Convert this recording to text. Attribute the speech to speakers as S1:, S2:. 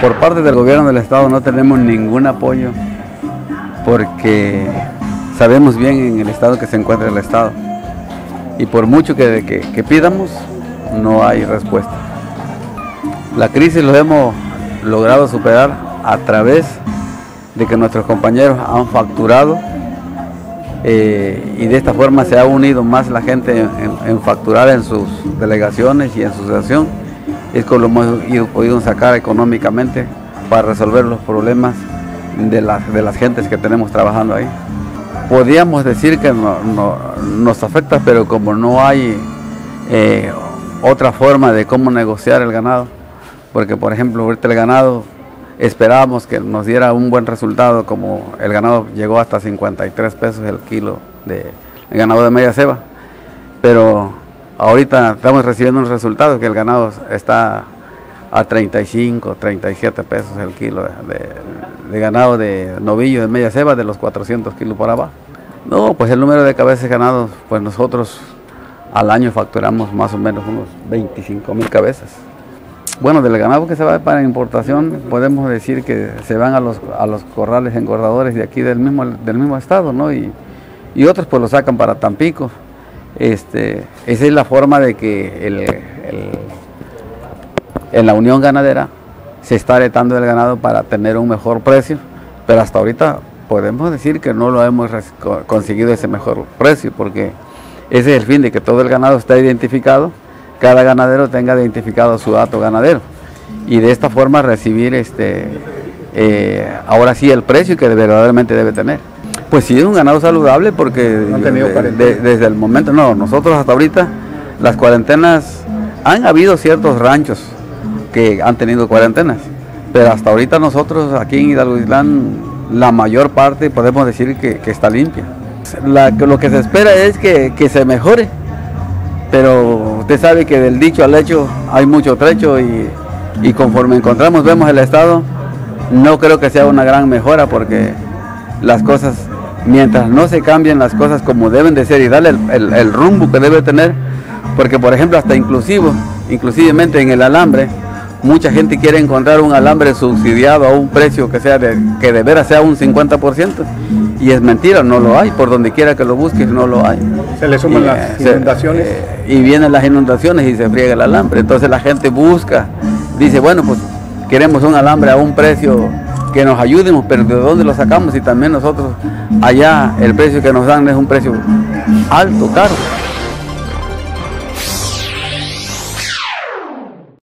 S1: Por parte del gobierno del estado no tenemos ningún apoyo porque sabemos bien en el estado que se encuentra el estado y por mucho que, que, pidamos no hay respuesta. La crisis lo hemos logrado superar a través de que nuestros compañeros han facturado eh, y de esta forma se ha unido más la gente en, facturar en sus delegaciones y en su asociación. Es como lo hemos podido sacar económicamente para resolver los problemas de las, de las gentes que tenemos trabajando ahí. Podríamos decir que nos afecta, pero como no hay eh, otra forma de cómo negociar el ganado, porque por ejemplo ahorita el ganado esperábamos que nos diera un buen resultado, como el ganado llegó hasta 53 pesos el kilo de ganado de media ceba, pero ahorita estamos recibiendo un resultado que el ganado está a 35, 37 pesos el kilo de, ganado de novillo de media ceba de los 400 kilos por abajo. No, pues el número de cabezas ganados, pues nosotros al año facturamos más o menos unos 25 mil cabezas. Bueno, del ganado que se va para importación, podemos decir que se van a los, a los corrales engordadores de aquí del mismo, del mismo estado, ¿no? Y, y otros pues lo sacan para Tampico. Este, esa es la forma de que el, en la unión ganadera se está aretando el ganado para tener un mejor precio, pero hasta ahorita podemos decir que no lo hemos conseguido ese mejor precio, porque ese es el fin de que todo el ganado está identificado cada ganadero tenga identificado su dato ganadero y de esta forma recibir este eh, ahora sí el precio que verdaderamente debe tener. Pues sí es un ganado saludable porque desde el momento, no, nosotros hasta ahorita las cuarentenas, han habido ciertos ranchos que han tenido cuarentenas, pero hasta ahorita nosotros aquí en Hidalgo Islán la mayor parte podemos decir que, está limpia. lo que se espera es que, que se mejore pero usted sabe que del dicho al hecho hay mucho trecho y, conforme encontramos, vemos el estado, no creo que sea una gran mejora porque las cosas, mientras no se cambien las cosas como deben de ser y darle el, rumbo que debe tener, porque por ejemplo hasta inclusivo, inclusivemente en el alambre, mucha gente quiere encontrar un alambre subsidiado a un precio que sea de, que de veras sea un 50% y es mentira, no lo hay, por donde quiera que lo busques no lo hay.
S2: Se le suman las eh, inundaciones. Eh,
S1: y vienen las inundaciones y se friega el alambre, entonces la gente busca, dice, bueno, pues queremos un alambre a un precio que nos ayudemos, pero ¿de dónde lo sacamos? Y también nosotros allá el precio que nos dan es un precio alto, caro.